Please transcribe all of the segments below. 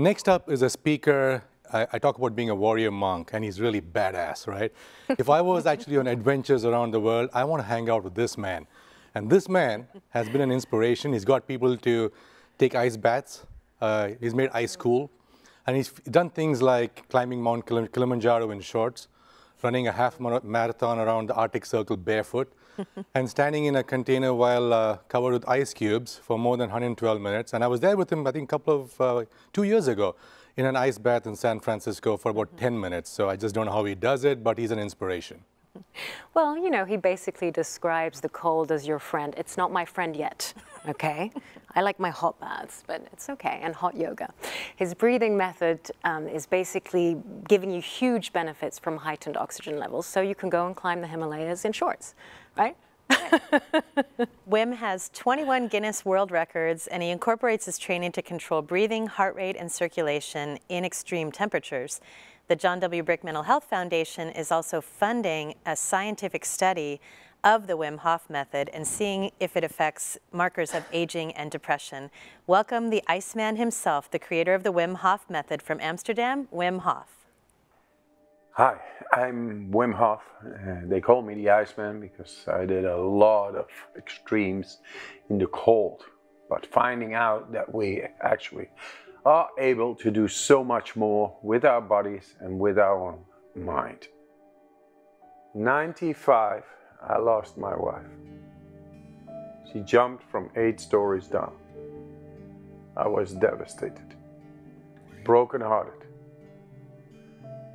Next up is a speaker. I, I, talk about being a warrior monk, and he's really badass, right? if I was actually on adventures around the world, I want to hang out with this man. And this man has been an inspiration. He's got people to take ice baths. Uh, he's made ice cool. And he's done things like climbing Mount Kilimanjaro in shorts, running a half marathon around the Arctic Circle barefoot, and standing in a container while uh, covered with ice cubes for more than 112 minutes. And I was there with him, I think, a couple of, uh, two years ago in an ice bath in San Francisco for about 10 minutes. So I just don't know how he does it, but he's an inspiration. Well, you know, he basically describes the cold as your friend. It's not my friend yet, okay? I like my hot baths, but it's okay, and hot yoga. His breathing method um, is basically giving you huge benefits from heightened oxygen levels, so you can go and climb the Himalayas in shorts, right? Wim has 21 Guinness World Records and he incorporates his training to control breathing, heart rate, and circulation in extreme temperatures. The John W. Brick Mental Health Foundation is also funding a scientific study of the Wim Hof method and seeing if it affects markers of aging and depression. Welcome the Iceman himself, the creator of the Wim Hof method from Amsterdam, Wim Hof. Hi, I'm Wim Hof. Uh, they call me the Iceman because I did a lot of extremes in the cold. But finding out that we actually are able to do so much more with our bodies and with our mind. 95, I lost my wife. She jumped from eight stories down. I was devastated, broken-hearted.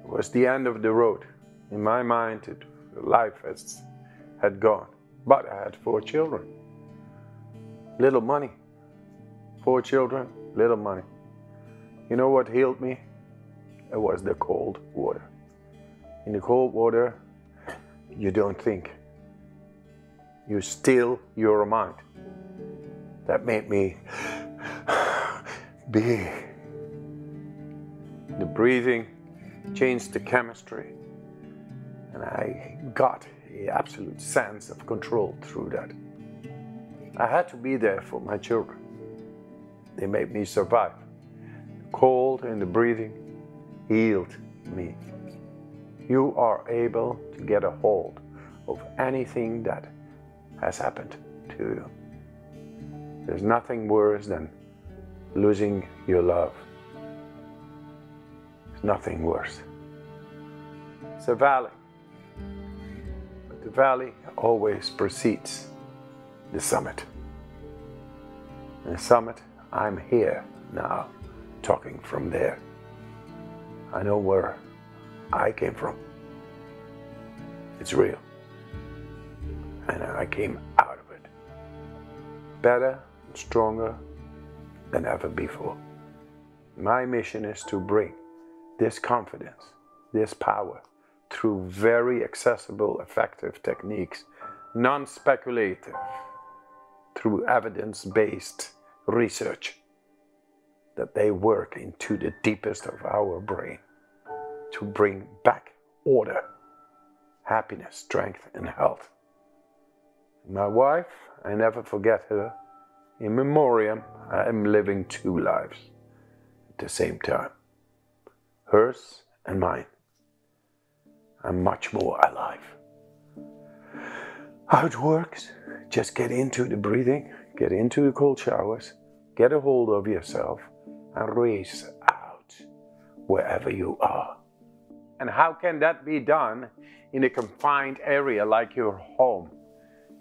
It was the end of the road. In my mind, it, life has, had gone. But I had four children. Little money. Four children, little money. You know what healed me? It was the cold water. In the cold water, you don't think. You still your mind. That made me be. The breathing changed the chemistry. And I got the absolute sense of control through that. I had to be there for my children. They made me survive cold and the breathing healed me. You are able to get a hold of anything that has happened to you. There's nothing worse than losing your love. There's nothing worse. It's a valley. But the valley always precedes the summit. And the summit, I'm here now talking from there. I know where I came from. It's real. And I came out of it better and stronger than ever before. My mission is to bring this confidence, this power, through very accessible, effective techniques, non speculative, through evidence based research that they work into the deepest of our brain to bring back order, happiness, strength, and health. My wife, I never forget her. In memoriam, I am living two lives at the same time hers and mine. I'm much more alive. How it works, just get into the breathing, get into the cold showers, get a hold of yourself, and reach out wherever you are. And how can that be done in a confined area like your home?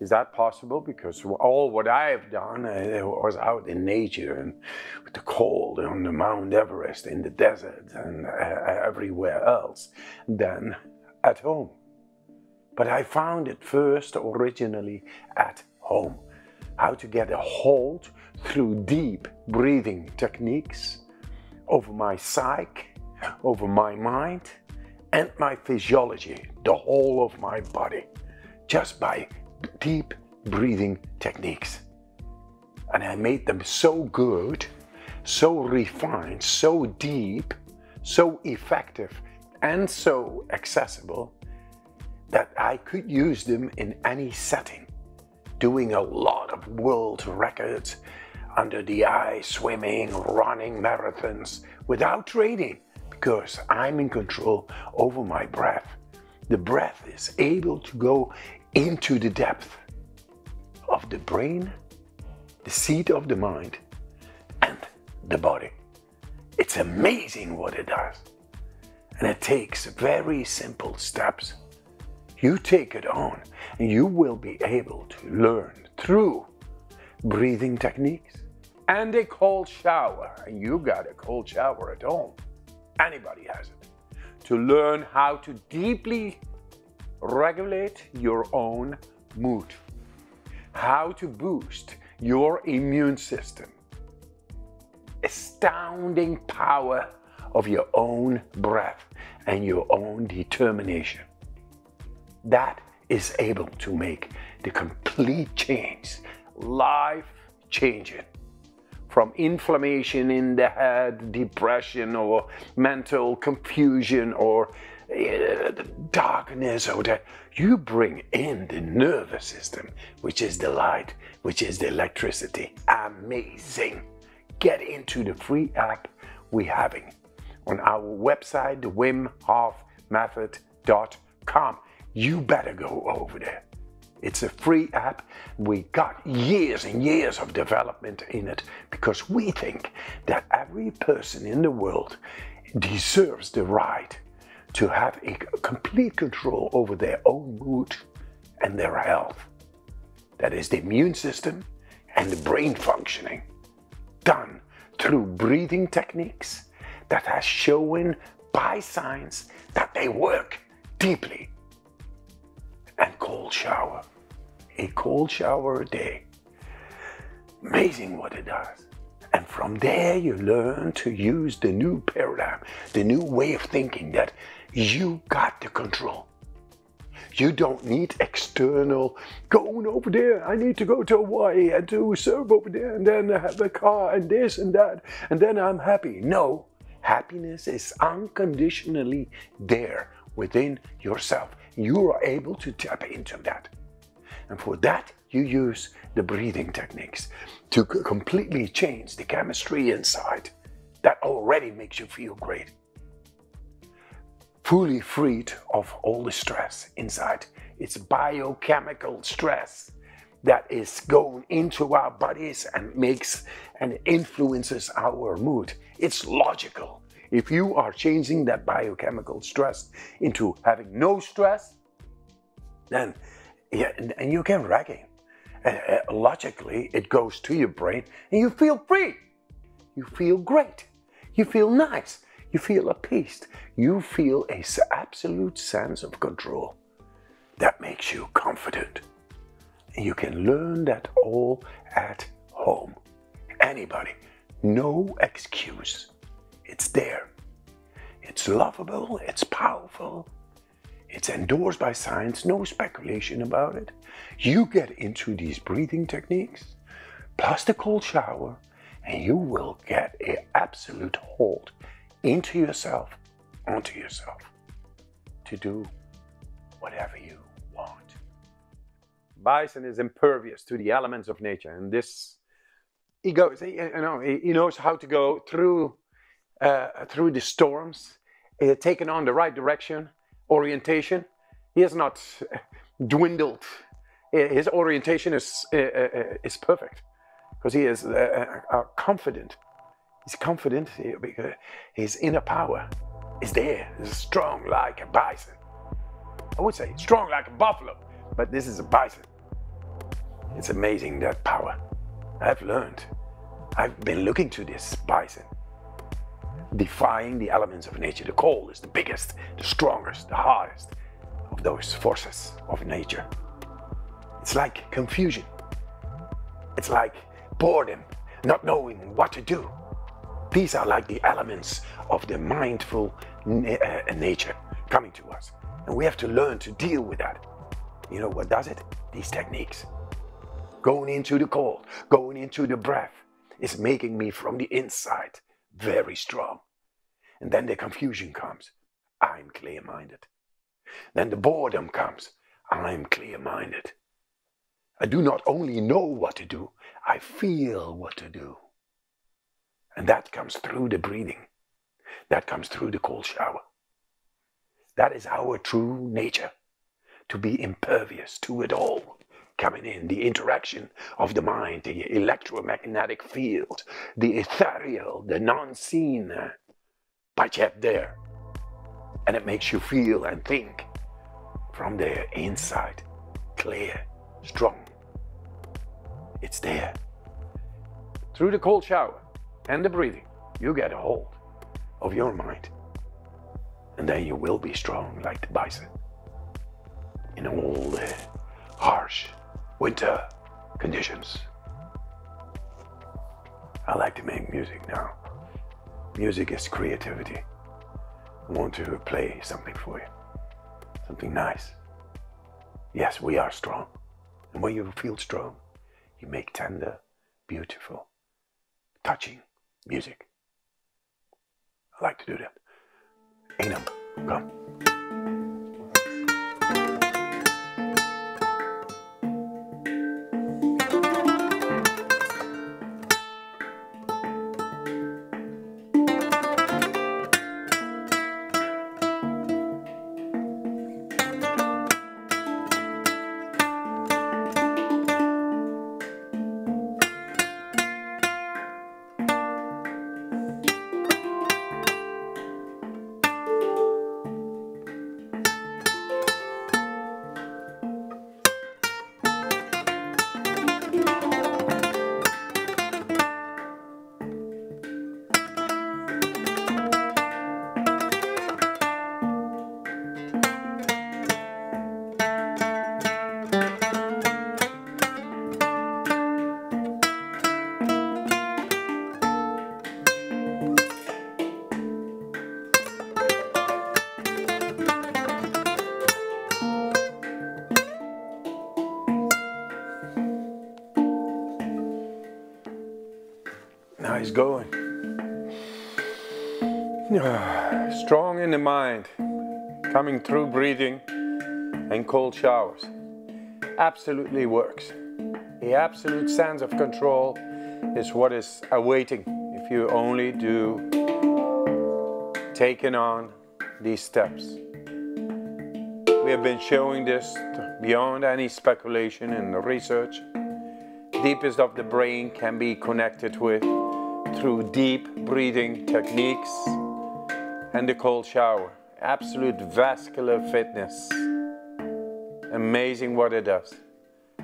Is that possible? Because all what I have done uh, was out in nature and with the cold on the Mount Everest, in the desert, and uh, everywhere else than at home. But I found it first originally at home. How to get a hold through deep breathing techniques over my psyche, over my mind, and my physiology, the whole of my body, just by deep breathing techniques. And I made them so good, so refined, so deep, so effective, and so accessible that I could use them in any setting, doing a lot of world records under the ice, swimming, running marathons without training because I'm in control over my breath. The breath is able to go into the depth of the brain, the seat of the mind, and the body. It's amazing what it does. And it takes very simple steps. You take it on, and you will be able to learn through breathing techniques and a cold shower. And you got a cold shower at home. Anybody has it. To learn how to deeply regulate your own mood, how to boost your immune system, astounding power of your own breath and your own determination. That is able to make the complete change, life changing. From inflammation in the head, depression, or mental confusion, or uh, darkness, or that you bring in the nervous system, which is the light, which is the electricity. Amazing get into the free app we're having on our website, the wimhofmethod.com. You better go over there. It's a free app. We got years and years of development in it because we think that every person in the world deserves the right to have a complete control over their own mood and their health. That is the immune system and the brain functioning done through breathing techniques that has shown by science that they work deeply. And cold shower. A cold shower a day. Amazing what it does. And from there, you learn to use the new paradigm, the new way of thinking that you got the control. You don't need external going over there. I need to go to Hawaii and to serve over there and then have a car and this and that and then I'm happy. No, happiness is unconditionally there within yourself. You are able to tap into that. And for that, you use the breathing techniques to completely change the chemistry inside that already makes you feel great fully freed of all the stress inside. It's biochemical stress that is going into our bodies and makes and influences our mood. It's logical. If you are changing that biochemical stress into having no stress, then yeah, and you can regain. Uh, logically, it goes to your brain and you feel free. You feel great. You feel nice. You feel appeased. You feel a absolute sense of control. That makes you confident. And you can learn that all at home. Anybody. No excuse. It's there. It's lovable. It's powerful. It's endorsed by science. No speculation about it. You get into these breathing techniques, plus the cold shower, and you will get an absolute hold into yourself, onto yourself, to do whatever you want. Bison is impervious to the elements of nature, and this he goes. You know, he, knows how to go through uh, through the storms, uh, taking on the right direction, orientation. He has not dwindled. His orientation is uh, uh, uh is perfect because he is uh, confident He's confident because his inner power is there. It's strong like a bison. I would say strong like a buffalo, but this is a bison. It's amazing that power. I've learned. I've been looking to this bison, defying the elements of nature. The cold is the biggest, the strongest, the hardest of those forces of nature. It's like confusion. It's like boredom, not knowing what to do. These are like the elements of the mindful na uh, nature coming to us. And we have to learn to deal with that. You know what does it? These techniques. Going into the cold, going into the breath is making me from the inside very strong. And then the confusion comes. I'm clear minded. Then the boredom comes. I'm clear minded. I do not only know what to do, I feel what to do. And that comes through the breathing. That comes through the cold shower. That is our true nature, to be impervious to it all. Coming in, the interaction of the mind, the electromagnetic field, the ethereal, the non seen, but yet there. And it makes you feel and think from there, inside, clear, strong. It's there. Through the cold shower and the breathing, you get a hold of your mind. And then you will be strong like the bison in all the winter conditions. I like to make music now. Music is creativity. I want to play something for you. Something nice. Yes, we are strong. And when you feel strong, you make tender, beautiful, touching music. I like to do that. Enam, come. Strong in the mind, coming through breathing and cold showers. Absolutely works. The absolute sense of control is what is awaiting if you only do taking on these steps. We have been showing this beyond any speculation in the research. Deepest of the brain can be connected with through deep breathing techniques and the cold shower. Absolute vascular fitness. Amazing what it does.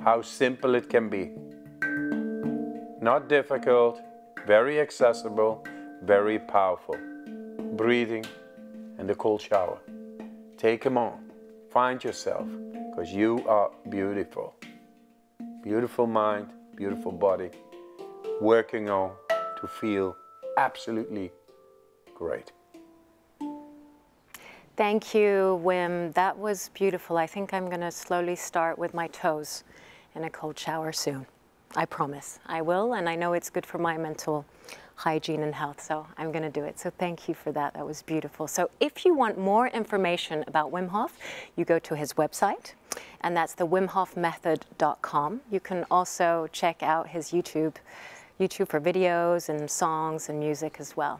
How simple it can be. Not difficult, very accessible, very powerful. Breathing and the cold shower. Take them on. Find yourself because you are beautiful. Beautiful mind, beautiful body. Working on to feel absolutely great. Thank you, Wim. That was beautiful. I think I'm going to slowly start with my toes in a cold shower soon. I promise. I will, and I know it's good for my mental hygiene and health, so I'm going to do it. So thank you for that. That was beautiful. So if you want more information about Wim Hof, you go to his website, and that's the wimhofmethod.com. You can also check out his YouTube YouTube for videos and songs and music as well.